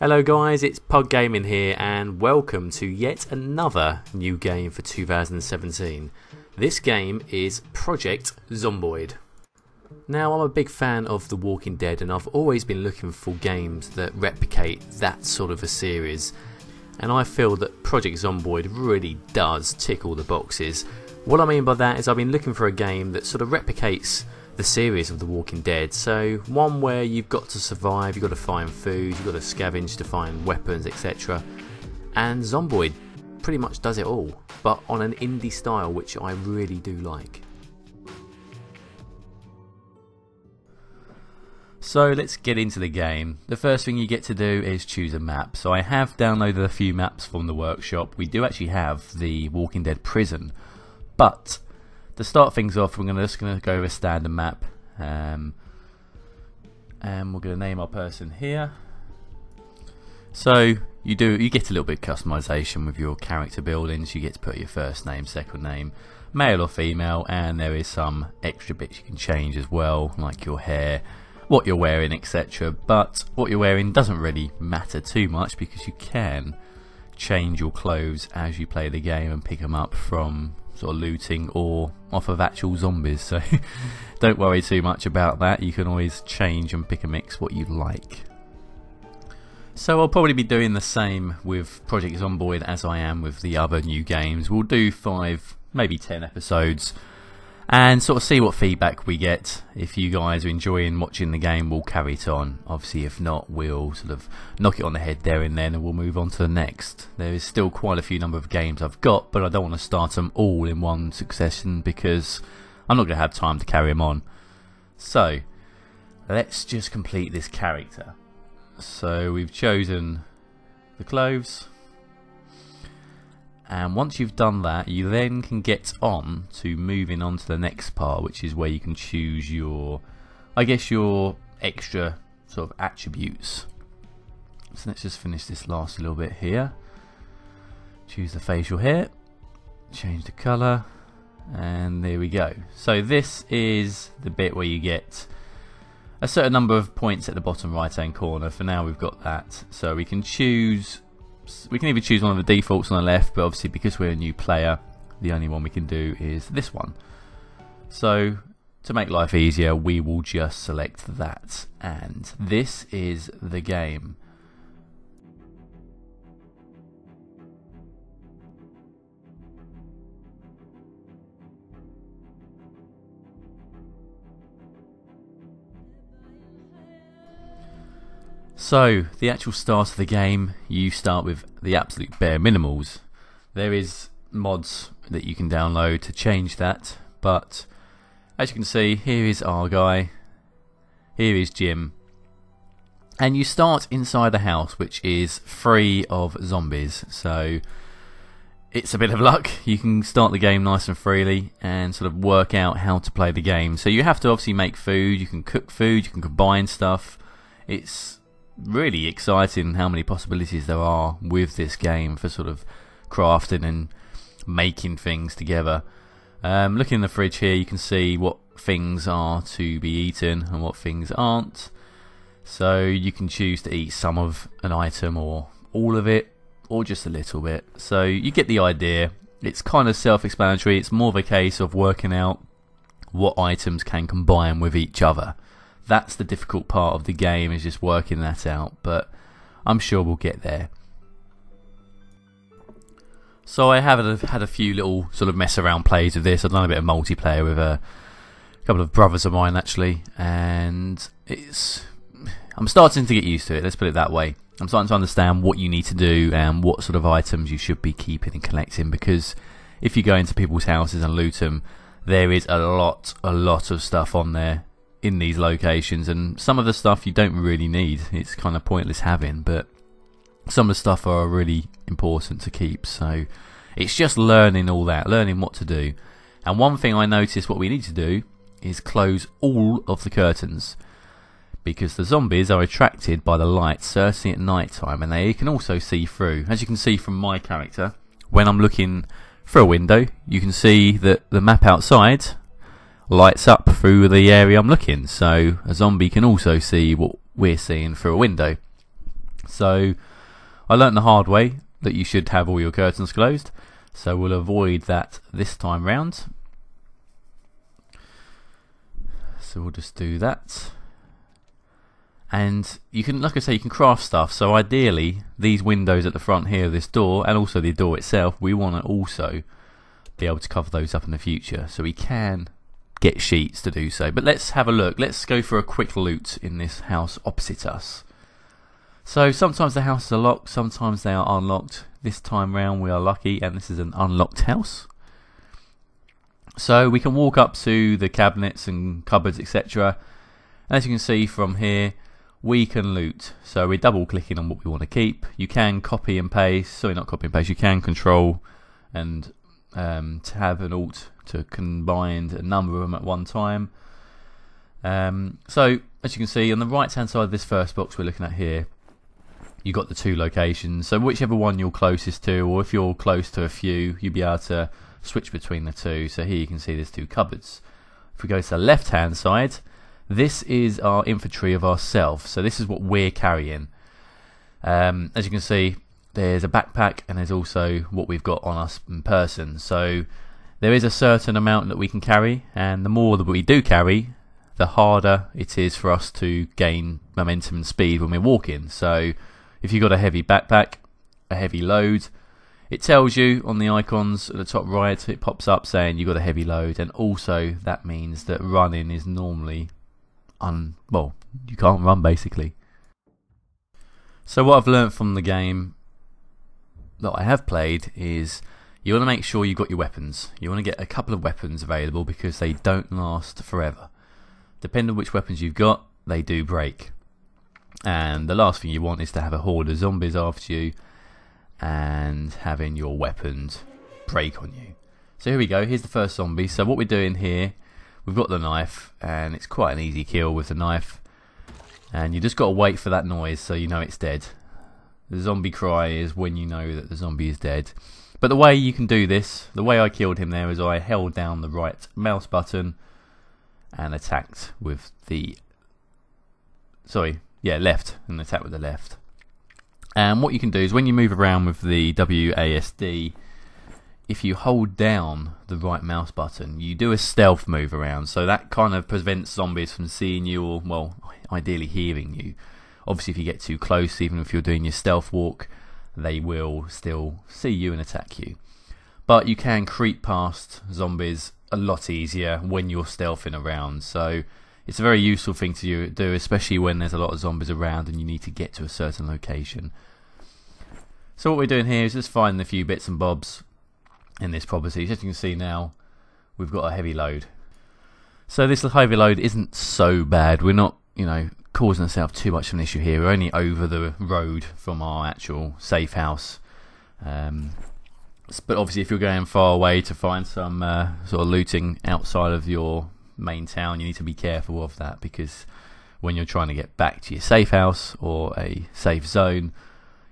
Hello guys, it's Pug Gaming here and welcome to yet another new game for 2017. This game is Project Zomboid. Now I'm a big fan of The Walking Dead and I've always been looking for games that replicate that sort of a series and I feel that Project Zomboid really does tick all the boxes. What I mean by that is I've been looking for a game that sort of replicates the series of The Walking Dead. So, one where you've got to survive, you've got to find food, you've got to scavenge to find weapons, etc. And Zomboid pretty much does it all, but on an indie style, which I really do like. So let's get into the game. The first thing you get to do is choose a map. So I have downloaded a few maps from the workshop. We do actually have the Walking Dead prison, but to start things off, we're just going to go with a standard map. Um, and we're going to name our person here. So you do you get a little bit of customization with your character buildings. You get to put your first name, second name, male or female, and there is some extra bits you can change as well, like your hair, what you're wearing, etc. But what you're wearing doesn't really matter too much because you can change your clothes as you play the game and pick them up from sort of looting or off of actual zombies. So don't worry too much about that. You can always change and pick a mix what you like. So I'll probably be doing the same with Project Zomboid as I am with the other new games. We'll do five, maybe ten episodes and sort of see what feedback we get. If you guys are enjoying watching the game, we'll carry it on. Obviously, if not, we'll sort of knock it on the head there and then, and we'll move on to the next. There is still quite a few number of games I've got, but I don't want to start them all in one succession because I'm not going to have time to carry them on. So, let's just complete this character. So we've chosen the clothes and once you've done that you then can get on to moving on to the next part which is where you can choose your I guess your extra sort of attributes. So let's just finish this last little bit here. Choose the facial hair change the color and there we go. So this is the bit where you get a certain number of points at the bottom right hand corner. For now we've got that. So we can choose we can either choose one of the defaults on the left, but obviously because we're a new player, the only one we can do is this one. So to make life easier, we will just select that. And this is the game. So, the actual start of the game, you start with the absolute bare minimals. There is mods that you can download to change that, but as you can see, here is our guy, here is Jim, and you start inside the house which is free of zombies, so it's a bit of luck. You can start the game nice and freely and sort of work out how to play the game. So you have to obviously make food, you can cook food, you can combine stuff. It's really exciting how many possibilities there are with this game for sort of crafting and making things together. Um, looking in the fridge here, you can see what things are to be eaten and what things aren't. So you can choose to eat some of an item or all of it or just a little bit. So you get the idea. It's kind of self-explanatory. It's more of a case of working out what items can combine with each other that's the difficult part of the game is just working that out but I'm sure we'll get there. So I have had a few little sort of mess around plays with this. I've done a bit of multiplayer with a couple of brothers of mine actually and it's I'm starting to get used to it let's put it that way. I'm starting to understand what you need to do and what sort of items you should be keeping and collecting because if you go into people's houses and loot them there is a lot a lot of stuff on there in these locations, and some of the stuff you don't really need. It's kind of pointless having, but some of the stuff are really important to keep. So it's just learning all that, learning what to do. And one thing I noticed what we need to do is close all of the curtains because the zombies are attracted by the light, certainly at night time, and they can also see through. As you can see from my character, when I'm looking through a window, you can see that the map outside lights up through the area I'm looking, so a zombie can also see what we're seeing through a window. So I learnt the hard way that you should have all your curtains closed. So we'll avoid that this time round. So we'll just do that. And you can, like I say, you can craft stuff. So ideally, these windows at the front here, this door, and also the door itself, we want to also be able to cover those up in the future. So we can get sheets to do so. But let's have a look. Let's go for a quick loot in this house opposite us. So sometimes the houses are locked, sometimes they are unlocked. This time round we are lucky and this is an unlocked house. So we can walk up to the cabinets and cupboards etc. As you can see from here we can loot. So we're double clicking on what we want to keep. You can copy and paste, sorry not copy and paste, you can control and um, tab and alt to combine a number of them at one time. Um, so as you can see on the right hand side of this first box we're looking at here you've got the two locations. So whichever one you're closest to, or if you're close to a few, you'll be able to switch between the two. So here you can see there's two cupboards. If we go to the left hand side, this is our inventory of ourselves. So this is what we're carrying. Um, as you can see, there's a backpack and there's also what we've got on us in person. So there is a certain amount that we can carry, and the more that we do carry, the harder it is for us to gain momentum and speed when we're walking. So if you've got a heavy backpack, a heavy load, it tells you on the icons at the top right, it pops up saying you've got a heavy load, and also that means that running is normally un well, you can't run basically. So what I've learned from the game that I have played is you want to make sure you've got your weapons. You want to get a couple of weapons available because they don't last forever. Depending on which weapons you've got, they do break. And the last thing you want is to have a horde of zombies after you and having your weapons break on you. So here we go, here's the first zombie. So what we're doing here, we've got the knife and it's quite an easy kill with the knife. And you just got to wait for that noise so you know it's dead. The zombie cry is when you know that the zombie is dead. But the way you can do this, the way I killed him there is I held down the right mouse button and attacked with the sorry yeah, left, and attack with the left. And what you can do is when you move around with the WASD, if you hold down the right mouse button, you do a stealth move around. So that kind of prevents zombies from seeing you or, well, ideally hearing you. Obviously, if you get too close, even if you're doing your stealth walk, they will still see you and attack you. But you can creep past zombies a lot easier when you're stealthing around. So it's a very useful thing to do, especially when there's a lot of zombies around and you need to get to a certain location. So what we're doing here is just finding a few bits and bobs in this property. As you can see now, we've got a heavy load. So this heavy load isn't so bad. We're not, you know, causing ourselves too much of an issue here. We're only over the road from our actual safe house. Um, but obviously, if you're going far away to find some uh, sort of looting outside of your main town, you need to be careful of that because when you're trying to get back to your safe house or a safe zone,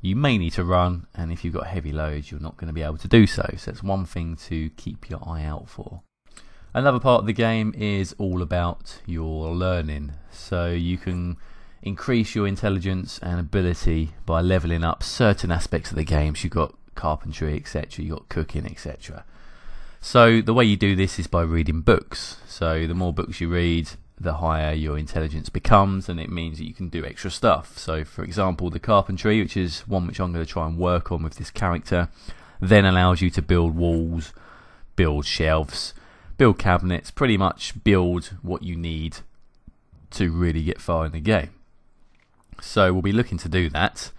you may need to run, and if you've got heavy loads, you're not going to be able to do so. So it's one thing to keep your eye out for. Another part of the game is all about your learning. So you can increase your intelligence and ability by leveling up certain aspects of the game. So you've got carpentry, etc., you've got cooking, etc. So the way you do this is by reading books. So the more books you read, the higher your intelligence becomes, and it means that you can do extra stuff. So, for example, the carpentry, which is one which I'm going to try and work on with this character, then allows you to build walls, build shelves, build cabinets, pretty much build what you need to really get far in the game. So, we'll be looking to do that.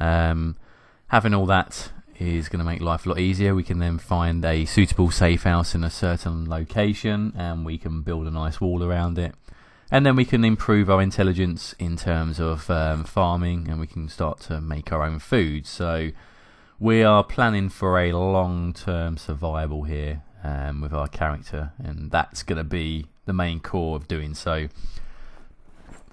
Um, having all that is going to make life a lot easier. We can then find a suitable safe house in a certain location and we can build a nice wall around it. And then we can improve our intelligence in terms of um, farming and we can start to make our own food. So we are planning for a long term survival here um, with our character, and that's going to be the main core of doing so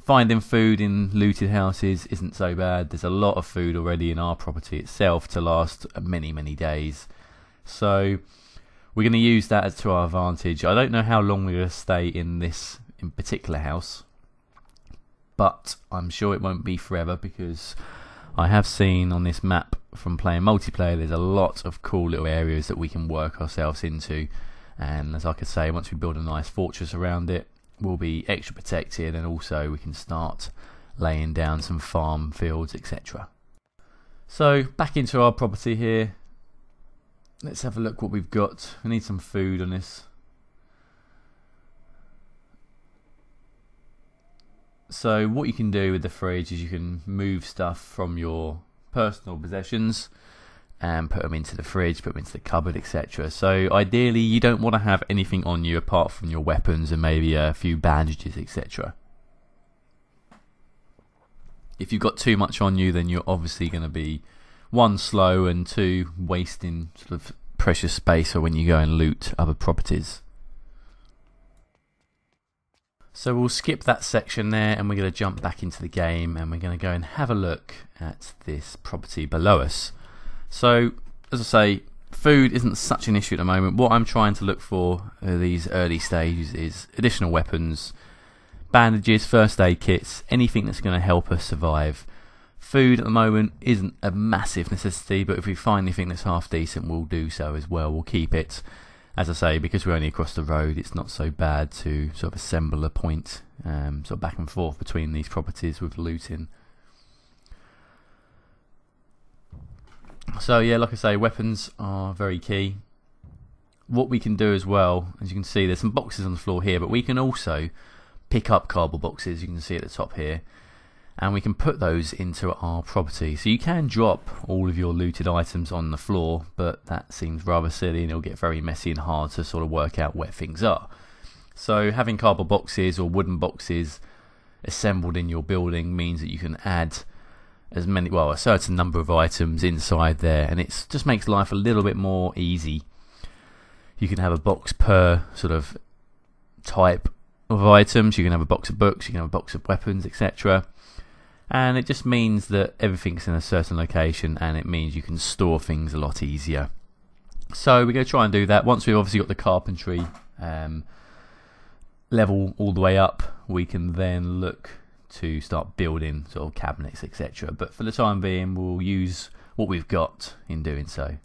finding food in looted houses isn't so bad. There's a lot of food already in our property itself to last many, many days. So we're going to use that to our advantage. I don't know how long we're going to stay in this in particular house, but I'm sure it won't be forever because I have seen on this map from playing multiplayer there's a lot of cool little areas that we can work ourselves into and as I could say once we build a nice fortress around it we'll be extra protected and also we can start laying down some farm fields etc. So back into our property here let's have a look what we've got. We need some food on this. So what you can do with the fridge is you can move stuff from your personal possessions and put them into the fridge, put them into the cupboard, etc. So ideally you don't want to have anything on you apart from your weapons and maybe a few bandages, etc. If you've got too much on you then you're obviously going to be one slow and two wasting sort of precious space for when you go and loot other properties. So we'll skip that section there and we're going to jump back into the game and we're going to go and have a look at this property below us. So as I say, food isn't such an issue at the moment. What I'm trying to look for these early stages is additional weapons, bandages, first aid kits, anything that's going to help us survive. Food at the moment isn't a massive necessity, but if we find anything that's half decent, we'll do so as well. We'll keep it. As I say, because we're only across the road, it's not so bad to sort of assemble a point, um, sort of back and forth between these properties with looting. So yeah, like I say, weapons are very key. What we can do as well, as you can see, there's some boxes on the floor here, but we can also pick up cardboard boxes. You can see at the top here and we can put those into our property. So you can drop all of your looted items on the floor, but that seems rather silly and it'll get very messy and hard to sort of work out where things are. So having cardboard boxes or wooden boxes assembled in your building means that you can add as many, well, a certain number of items inside there, and it just makes life a little bit more easy. You can have a box per sort of type of items. You can have a box of books. You can have a box of weapons, etc and it just means that everything's in a certain location and it means you can store things a lot easier. So we're going to try and do that. Once we've obviously got the carpentry um, level all the way up, we can then look to start building sort of cabinets, etc. But for the time being, we'll use what we've got in doing so.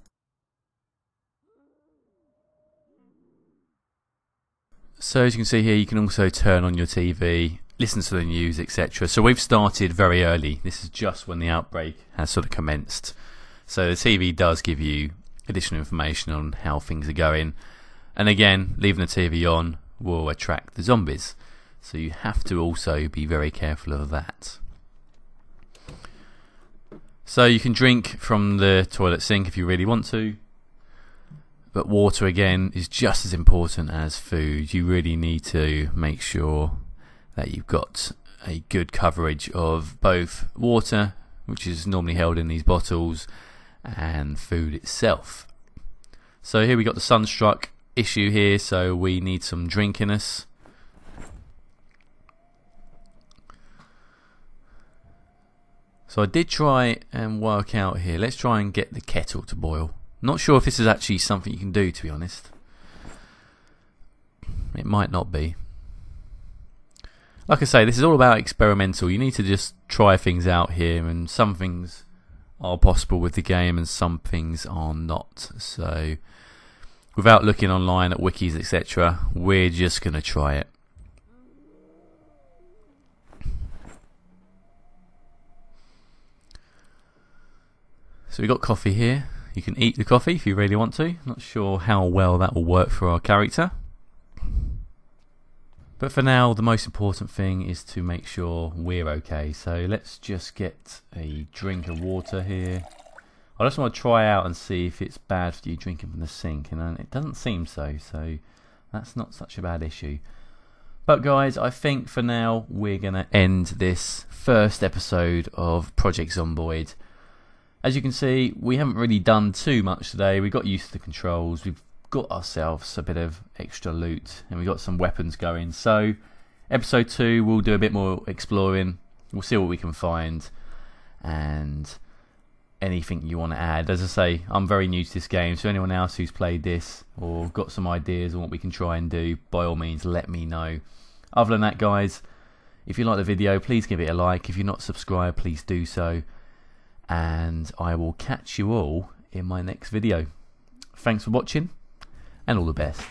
So as you can see here, you can also turn on your TV listen to the news, etc. So we've started very early. This is just when the outbreak has sort of commenced. So the TV does give you additional information on how things are going. And again, leaving the TV on will attract the zombies. So you have to also be very careful of that. So you can drink from the toilet sink if you really want to. But water again is just as important as food. You really need to make sure that you've got a good coverage of both water, which is normally held in these bottles, and food itself. So here we got the sunstruck issue here, so we need some drink in us. So I did try and work out here. Let's try and get the kettle to boil. Not sure if this is actually something you can do, to be honest. It might not be like I say, this is all about experimental. You need to just try things out here, and some things are possible with the game, and some things are not. So, without looking online at wikis, etc., we're just going to try it. So we've got coffee here. You can eat the coffee if you really want to. Not sure how well that will work for our character. But for now, the most important thing is to make sure we're okay. So let's just get a drink of water here. I just want to try out and see if it's bad for you drinking from the sink. And uh, it doesn't seem so, so that's not such a bad issue. But guys, I think for now we're going to end this first episode of Project Zomboid. As you can see, we haven't really done too much today. We got used to the controls. We've got ourselves a bit of extra loot and we got some weapons going. So, episode two, we'll do a bit more exploring. We'll see what we can find and anything you want to add. As I say, I'm very new to this game, so anyone else who's played this or got some ideas on what we can try and do, by all means, let me know. Other than that, guys, if you like the video, please give it a like. If you're not subscribed, please do so. and I will catch you all in my next video. Thanks for watching, and all the best.